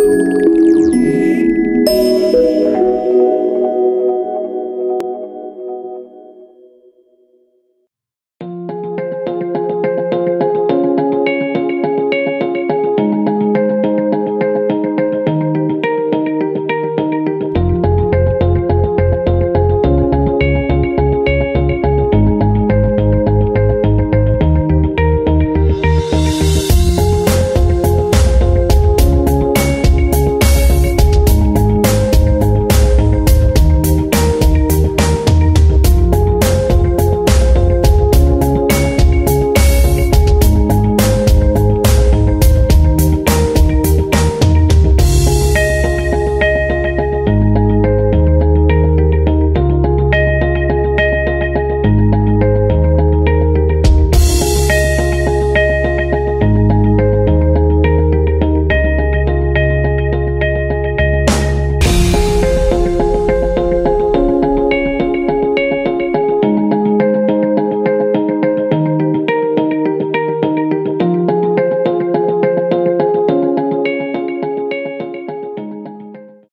Música